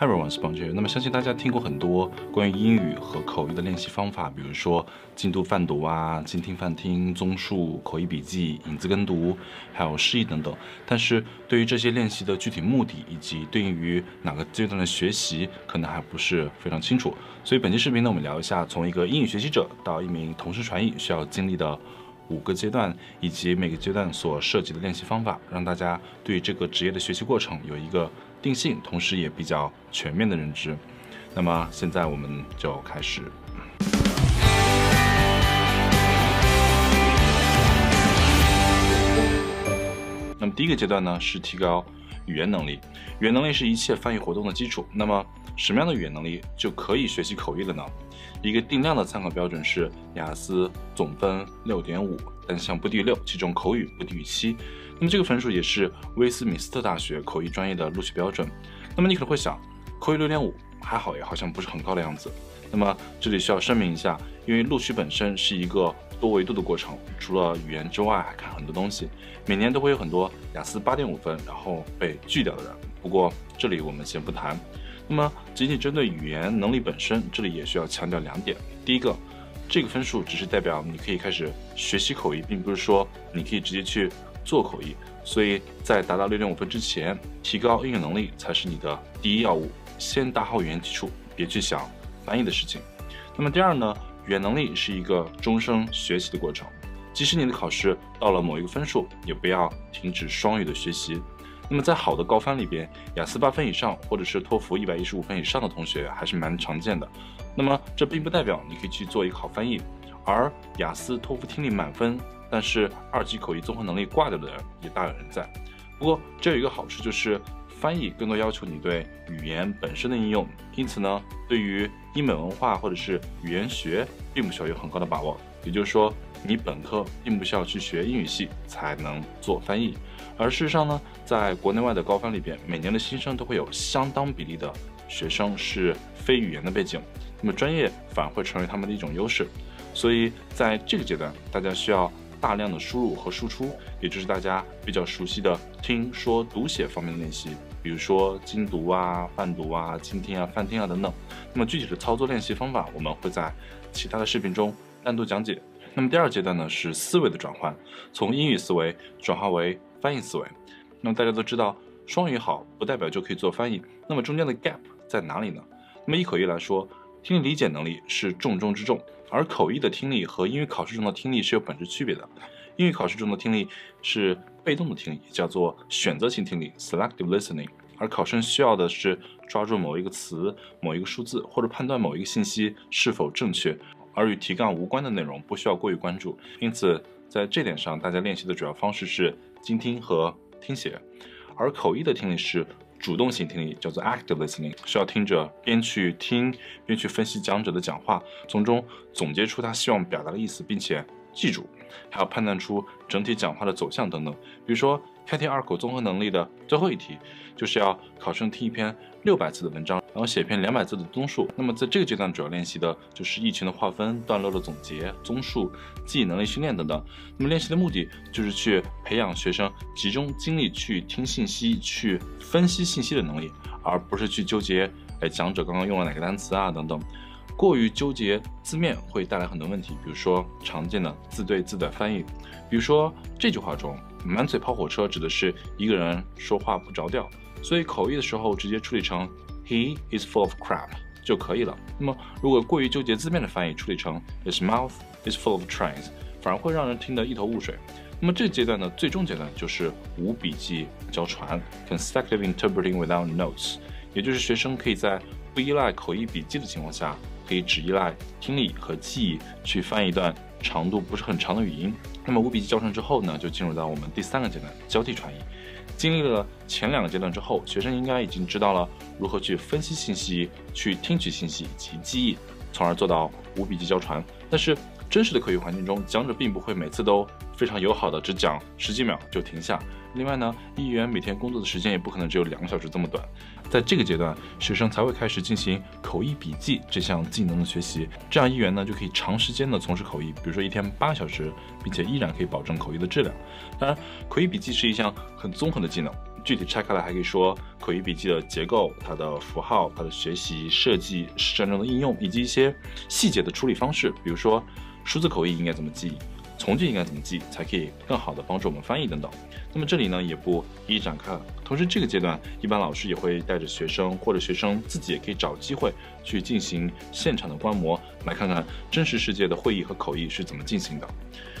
Hi everyone, s p o n g e 那么相信大家听过很多关于英语和口语的练习方法，比如说精读泛读啊、精听泛听、综述、口译笔记、引字跟读，还有释义等等。但是对于这些练习的具体目的以及对应于哪个阶段的学习，可能还不是非常清楚。所以本期视频呢，我们聊一下从一个英语学习者到一名同声传译需要经历的五个阶段，以及每个阶段所涉及的练习方法，让大家对这个职业的学习过程有一个。定性，同时也比较全面的认知。那么现在我们就开始。那么第一个阶段呢，是提高语言能力。语言能力是一切翻译活动的基础。那么什么样的语言能力就可以学习口译了呢？一个定量的参考标准是雅思总分六点五，单项不低于六，其中口语不低于七。那么这个分数也是威斯敏斯特大学口译专业的录取标准。那么你可能会想，口语六点五还好也，好像不是很高的样子。那么这里需要声明一下，因为录取本身是一个多维度的过程，除了语言之外还看很多东西。每年都会有很多雅思八点五分然后被拒掉的人。不过这里我们先不谈。那么仅仅针对语言能力本身，这里也需要强调两点。第一个，这个分数只是代表你可以开始学习口译，并不是说你可以直接去。做口译，所以在达到六点五分之前，提高英语能力才是你的第一要务。先打好语言基础，别去想翻译的事情。那么第二呢，语言能力是一个终生学习的过程。即使你的考试到了某一个分数，也不要停止双语的学习。那么在好的高翻里边，雅思八分以上，或者是托福一百一十五分以上的同学还是蛮常见的。那么这并不代表你可以去做一个好翻译，而雅思、托福听力满分。但是二级口译综合能力挂掉的人也大有人在。不过这有一个好处，就是翻译更多要求你对语言本身的应用，因此呢，对于英美文化或者是语言学，并不需要有很高的把握。也就是说，你本科并不需要去学英语系才能做翻译。而事实上呢，在国内外的高翻里边，每年的新生都会有相当比例的学生是非语言的背景，那么专业反而会成为他们的一种优势。所以在这个阶段，大家需要。大量的输入和输出，也就是大家比较熟悉的听说读写方面的练习，比如说精读啊、泛读啊、倾听啊、泛听啊等等。那么具体的操作练习方法，我们会在其他的视频中单独讲解。那么第二阶段呢，是思维的转换，从英语思维转化为翻译思维。那么大家都知道，双语好不代表就可以做翻译，那么中间的 gap 在哪里呢？那么一口译来说，听力理解能力是重中之重。而口译的听力和英语考试中的听力是有本质区别的。英语考试中的听力是被动的听力，叫做选择性听力 （selective listening），而考生需要的是抓住某一个词、某一个数字，或者判断某一个信息是否正确，而与题干无关的内容不需要过于关注。因此，在这点上，大家练习的主要方式是精听和听写。而口译的听力是。主动性听力叫做 active listening，需要听者边去听边去分析讲者的讲话，从中总结出他希望表达的意思，并且记住，还要判断出整体讲话的走向等等。比如说。开题二口综合能力的最后一题，就是要考生听一篇六百字的文章，然后写篇两百字的综述。那么在这个阶段，主要练习的就是意群的划分、段落的总结、综述、记忆能力训练等等。那么练习的目的就是去培养学生集中精力去听信息、去分析信息的能力，而不是去纠结哎讲者刚刚用了哪个单词啊等等。过于纠结字面会带来很多问题，比如说常见的字对字的翻译，比如说这句话中。满嘴跑火车指的是一个人说话不着调，所以口译的时候直接处理成 He is full of crap 就可以了。那么如果过于纠结字面的翻译，处理成 His mouth is full of trains，反而会让人听得一头雾水。那么这阶段的最终阶段就是无笔记交传 （Consecutive interpreting without notes），也就是学生可以在不依赖口译笔记的情况下，可以只依赖听力和记忆去翻译一段长度不是很长的语音。那么无笔记教程之后呢，就进入到我们第三个阶段交替传译。经历了前两个阶段之后，学生应该已经知道了如何去分析信息、去听取信息以及记忆，从而做到无笔记交传。但是真实的口语环境中，讲者并不会每次都非常友好的只讲十几秒就停下。另外呢，译员每天工作的时间也不可能只有两个小时这么短。在这个阶段，学生才会开始进行口译笔记这项技能的学习，这样译员呢就可以长时间的从事口译，比如说一天八小时，并且依然可以保证口译的质量。当然，口译笔记是一项很综合的技能，具体拆开来还可以说口译笔记的结构、它的符号、它的学习设计、实战中的应用，以及一些细节的处理方式，比如说数字口译应该怎么记，从句应该怎么记，才可以更好的帮助我们翻译等等。那么这里呢也不一一展开了。同时这个阶段，一般老师也会带着学生，或者学生自己也可以找机会去进行现场的观摩，来看看真实世界的会议和口译是怎么进行的。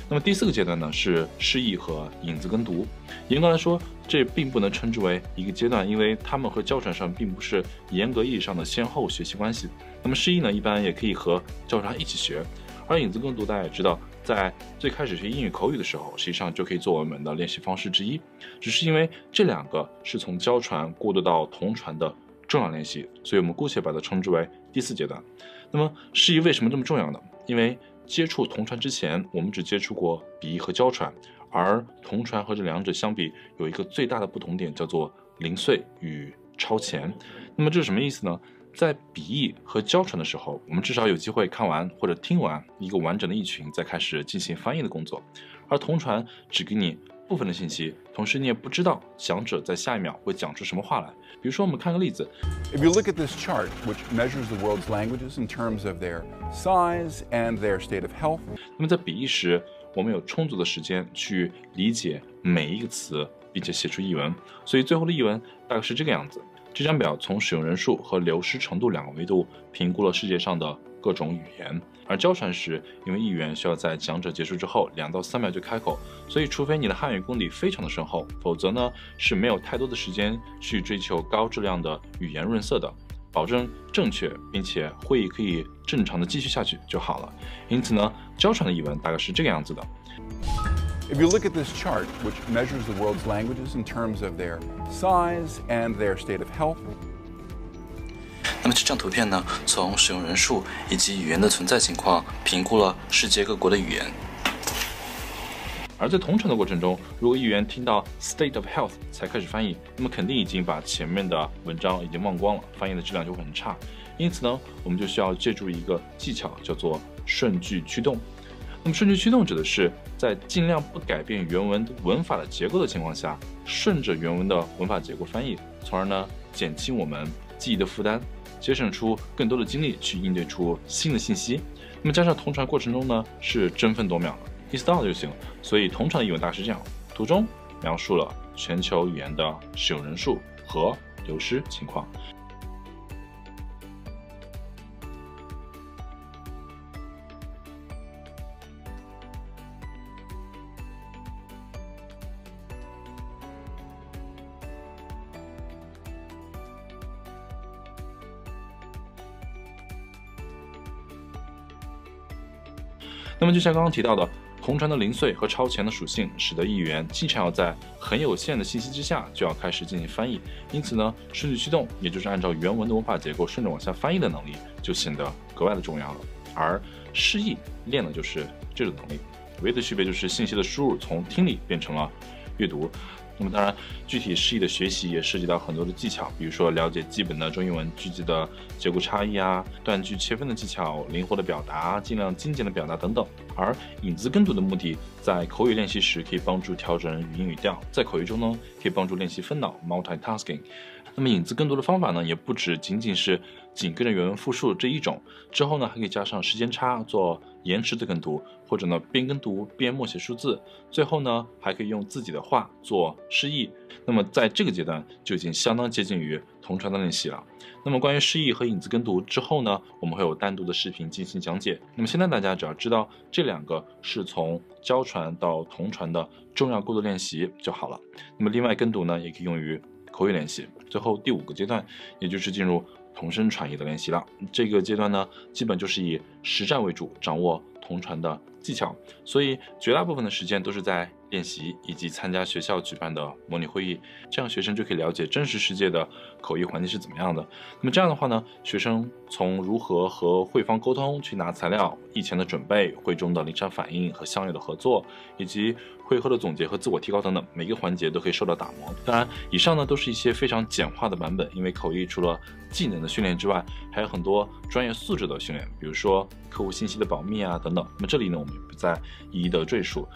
那么第四个阶段呢是示意和影子跟读。严格来说，这并不能称之为一个阶段，因为他们和教传上并不是严格意义上的先后学习关系。那么示意呢，一般也可以和教传一起学，而影子跟读大家也知道。在最开始学英语口语的时候，实际上就可以作为我们的练习方式之一。只是因为这两个是从交传过渡到同传的重要练习，所以我们姑且把它称之为第四阶段。那么示意为什么这么重要呢？因为接触同传之前，我们只接触过笔译和交传，而同传和这两者相比，有一个最大的不同点，叫做零碎与超前。那么这是什么意思呢？在笔译和交传的时候，我们至少有机会看完或者听完一个完整的译群，再开始进行翻译的工作。而同传只给你部分的信息，同时你也不知道讲者在下一秒会讲出什么话来。比如说，我们看个例子。If you look at this chart, which measures the world's languages in terms of their size and their state of health，那么在笔译时，我们有充足的时间去理解每一个词，并且写出译文。所以最后的译文大概是这个样子。这张表从使用人数和流失程度两个维度评估了世界上的各种语言。而交传时，因为议员需要在讲者结束之后两到三秒就开口，所以除非你的汉语功底非常的深厚，否则呢是没有太多的时间去追求高质量的语言润色的，保证正确，并且会议可以正常的继续下去就好了。因此呢，交传的译文大概是这个样子的。If you look at this chart, which measures the world's languages in terms of their size and their state of health，那么这张图片呢，从使用人数以及语言的存在情况评估了世界各国的语言。而在同城的过程中，如果议员听到 state of health 才开始翻译，那么肯定已经把前面的文章已经忘光了，翻译的质量就会很差。因此呢，我们就需要借助一个技巧，叫做顺句驱动。那么顺序驱动指的是在尽量不改变原文文法的结构的情况下，顺着原文的文法结构翻译，从而呢减轻我们记忆的负担，节省出更多的精力去应对出新的信息。那么加上同传过程中呢是争分夺秒的，意思到了就行。所以同传的译文大概是这样：图中描述了全球语言的使用人数和流失情况。那么就像刚刚提到的，红船的零碎和超前的属性，使得议员经常要在很有限的信息之下就要开始进行翻译。因此呢，顺序驱动，也就是按照原文的文化结构顺着往下翻译的能力，就显得格外的重要了。而示意练的就是这种能力，唯一的区别就是信息的输入从听力变成了阅读。那么当然，具体释义的学习也涉及到很多的技巧，比如说了解基本的中英文句子的结构差异啊，断句切分的技巧，灵活的表达，尽量精简的表达等等。而影子跟读的目的，在口语练习时可以帮助调整语音语调，在口语中呢，可以帮助练习分脑 （multitasking）。那么影子跟读的方法呢，也不只仅仅是紧跟着原文复述这一种，之后呢，还可以加上时间差做延迟的跟读，或者呢边跟读边默写数字，最后呢还可以用自己的话做示意。那么在这个阶段就已经相当接近于同传的练习了。那么关于示意和影子跟读之后呢，我们会有单独的视频进行讲解。那么现在大家只要知道这两个是从交传到同传的重要过渡练习就好了。那么另外跟读呢，也可以用于。口语练习，最后第五个阶段，也就是进入同声传译的练习了。这个阶段呢，基本就是以实战为主，掌握同传的技巧，所以绝大部分的时间都是在。练习以及参加学校举办的模拟会议，这样学生就可以了解真实世界的口译环境是怎么样的。那么这样的话呢，学生从如何和会方沟通、去拿材料、议前的准备、会中的临场反应和相应的合作，以及会后的总结和自我提高等等，每个环节都可以受到打磨。当然，以上呢都是一些非常简化的版本，因为口译除了技能的训练之外，还有很多专业素质的训练，比如说客户信息的保密啊等等。那么这里呢，我们不再一一的赘述。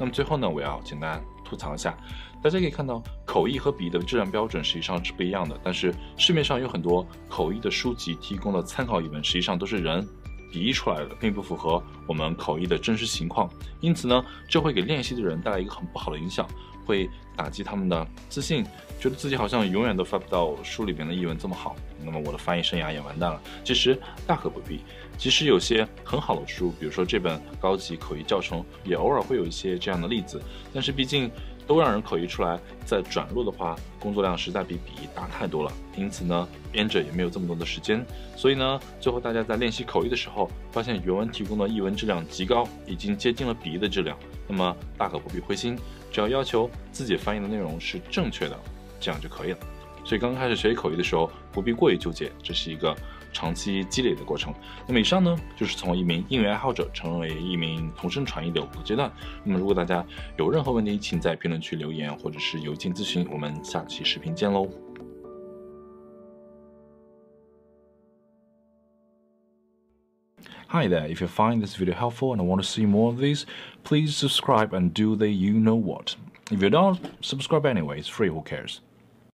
那么最后呢，我要简单。吐槽一下。大家可以看到，口译和笔译的质量标准实际上是不一样的。但是市面上有很多口译的书籍提供的参考译文，实际上都是人笔译出来的，并不符合我们口译的真实情况。因此呢，这会给练习的人带来一个很不好的影响。会打击他们的自信，觉得自己好像永远都发不到书里面的译文这么好，那么我的翻译生涯也完蛋了。其实大可不必，即使有些很好的书，比如说这本高级口译教程，也偶尔会有一些这样的例子。但是毕竟都让人口译出来，再转录的话，工作量实在比笔译大太多了。因此呢，编者也没有这么多的时间。所以呢，最后大家在练习口译的时候，发现原文提供的译文质量极高，已经接近了笔译的质量，那么大可不必灰心。只要要求自己翻译的内容是正确的，这样就可以了。所以刚开始学习口译的时候，不必过于纠结，这是一个长期积累的过程。那么以上呢，就是从一名英语爱好者成为一名同声传译的五个阶段。那么如果大家有任何问题，请在评论区留言或者是邮件咨询。我们下期视频见喽！Hi there, if you find this video helpful and want to see more of these, please subscribe and do the you know what. If you don't, subscribe anyway, it's free, who cares?